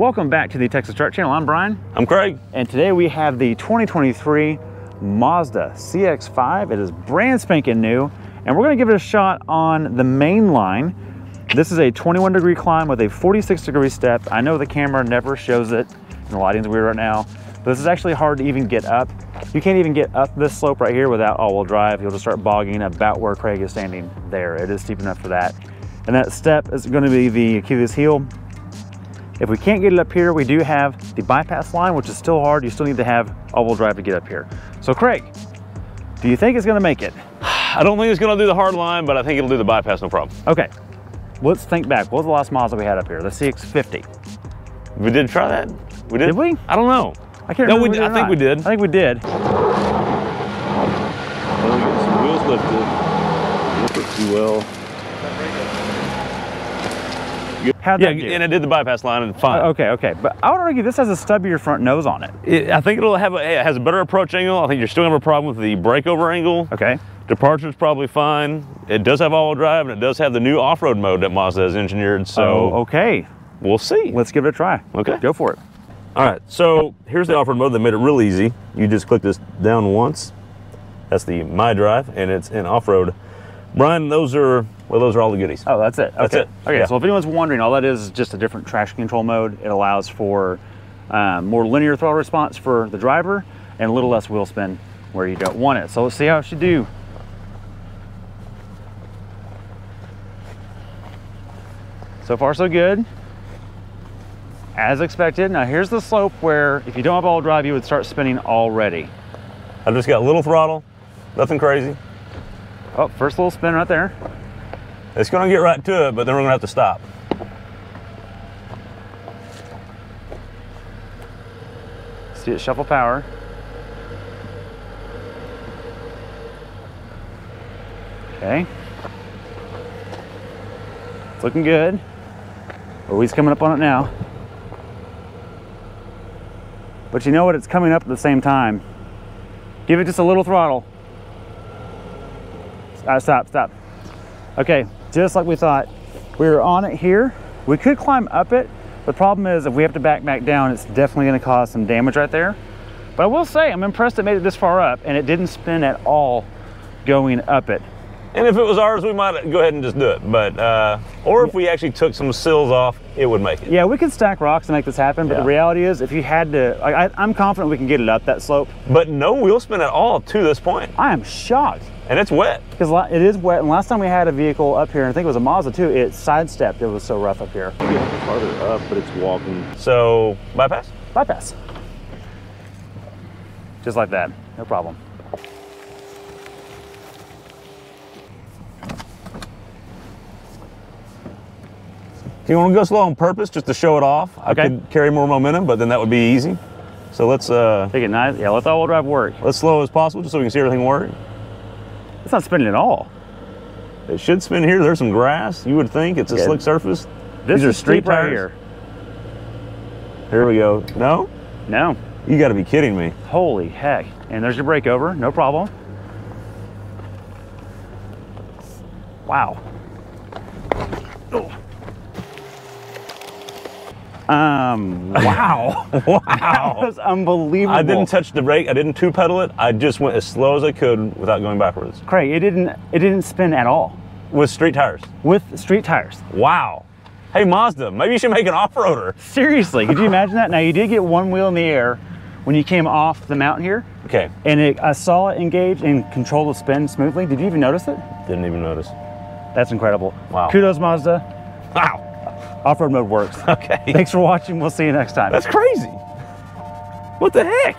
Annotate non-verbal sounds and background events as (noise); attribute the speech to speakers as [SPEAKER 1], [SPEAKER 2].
[SPEAKER 1] Welcome back to the Texas Truck Channel. I'm Brian.
[SPEAKER 2] I'm Craig.
[SPEAKER 1] And today we have the 2023 Mazda CX-5. It is brand spanking new. And we're gonna give it a shot on the main line. This is a 21 degree climb with a 46 degree step. I know the camera never shows it, and the lighting's weird right now, but this is actually hard to even get up. You can't even get up this slope right here without all-wheel drive. You'll just start bogging about where Craig is standing there. It is steep enough for that. And that step is gonna be the Achilles heel. If we can't get it up here, we do have the bypass line, which is still hard. You still need to have all-wheel drive to get up here. So Craig, do you think it's gonna make it? (sighs)
[SPEAKER 2] I don't think it's gonna do the hard line, but I think it'll do the bypass, no problem.
[SPEAKER 1] Okay, let's think back. What was the last Mazda we had up here? The CX-50.
[SPEAKER 2] We did try that? We did?
[SPEAKER 1] Did we?
[SPEAKER 2] I don't know.
[SPEAKER 1] I can't
[SPEAKER 2] No,
[SPEAKER 1] remember.
[SPEAKER 2] we did- I think
[SPEAKER 1] not.
[SPEAKER 2] we did.
[SPEAKER 1] I think we did.
[SPEAKER 2] Well, we got some wheels lifted. Look at you well.
[SPEAKER 1] How'd
[SPEAKER 2] Yeah,
[SPEAKER 1] that
[SPEAKER 2] and it did the bypass line and fine.
[SPEAKER 1] Okay, okay. But I would argue this has a stubbier front nose on it.
[SPEAKER 2] It, I think it'll have a, it has a better approach angle. I think you're still gonna have a problem with the breakover angle.
[SPEAKER 1] Okay.
[SPEAKER 2] Departure's probably fine. It does have all-wheel drive and it does have the new off-road mode that Mazda has engineered. So
[SPEAKER 1] oh, okay.
[SPEAKER 2] we'll see.
[SPEAKER 1] Let's give it a try.
[SPEAKER 2] Okay.
[SPEAKER 1] Go for it.
[SPEAKER 2] All right, so here's the off-road mode. that made it real easy. You just click this down once. That's the Mi-Drive, and it's in off-road. Brian, those are well, those are all the goodies.
[SPEAKER 1] Oh, that's it.
[SPEAKER 2] That's
[SPEAKER 1] okay.
[SPEAKER 2] it.
[SPEAKER 1] Okay,
[SPEAKER 2] Yeah.
[SPEAKER 1] so if anyone's wondering, all that is is just a different traction control mode. It allows for um, more linear throttle response for the driver and a little less wheel spin where you don't want it. So let's see how it should do. So far, so good. As expected. Now here's the slope where if you don't have all drive, you would start spinning already.
[SPEAKER 2] I've just got a little throttle, nothing crazy.
[SPEAKER 1] Oh, first little spin right there.
[SPEAKER 2] It's gonna get right to it, but then we're gonna have to stop.
[SPEAKER 1] See it shuffle power. Okay. It's looking good. Oh, he's coming up on it now. But you know what? It's coming up at the same time. Give it just a little throttle. Uh, stop, stop. Okay, just like we thought. We were on it here. We could climb up it. The problem is if we have to back back down, it's definitely gonna cause some damage right there. But I will say, I'm impressed it made it this far up and it didn't spin at all going up it.
[SPEAKER 2] And if it was ours, we might go ahead and just do it. But uh, or if we actually took some sills off, it would make it.
[SPEAKER 1] Yeah, we could stack rocks and make this happen, but
[SPEAKER 2] Yeah.
[SPEAKER 1] the reality is if you had to, I, I'm confident we can get it up that slope.
[SPEAKER 2] But no wheel spin at all to this point,
[SPEAKER 1] I am shocked
[SPEAKER 2] and it's wet.
[SPEAKER 1] because it is wet. And last time we had a vehicle up here, and I think it was a Mazda too, it sidestepped. It was so rough up here.
[SPEAKER 2] Farther up, but it's walking. So bypass.
[SPEAKER 1] Bypass. Just like that, no problem.
[SPEAKER 2] You want to go slow on purpose just to show it off? I
[SPEAKER 1] Okay.
[SPEAKER 2] could carry more momentum, but then that would be easy. So let's uh,
[SPEAKER 1] Take it nice. Yeah, let the all-wheel drive work.
[SPEAKER 2] let's slow as possible just so we can see everything work.
[SPEAKER 1] It's not spinning at all.
[SPEAKER 2] It should spin here. There's some grass. You would think it's a slick surface.
[SPEAKER 1] This
[SPEAKER 2] These are
[SPEAKER 1] is street
[SPEAKER 2] street
[SPEAKER 1] right
[SPEAKER 2] tires?
[SPEAKER 1] here.
[SPEAKER 2] Here we go. No,
[SPEAKER 1] No.
[SPEAKER 2] you got to be kidding me.
[SPEAKER 1] Holy heck. And there's your breakover, no problem. Wow. Oh. Um, (laughs) wow. (laughs) that was unbelievable.
[SPEAKER 2] I didn't touch the brake. I didn't two pedal it. I just went as slow as I could without going backwards
[SPEAKER 1] Craig, it didn't it didn't spin at all
[SPEAKER 2] with street tires.
[SPEAKER 1] with street tires.
[SPEAKER 2] Wow. Hey Mazda, maybe you should make an off-roader.
[SPEAKER 1] Seriously, could you (laughs) imagine that? Now you did get one wheel in the air when you came off the mountain here,
[SPEAKER 2] Okay,
[SPEAKER 1] and it, I saw it engage and control the spin smoothly. Did you even notice it?
[SPEAKER 2] didn't even notice.
[SPEAKER 1] That's incredible.
[SPEAKER 2] Wow.
[SPEAKER 1] Kudos Mazda.
[SPEAKER 2] Wow.
[SPEAKER 1] Off-road mode works. (laughs)
[SPEAKER 2] Okay.
[SPEAKER 1] Thanks for watching. We'll see you next time.
[SPEAKER 2] That's crazy. What the heck?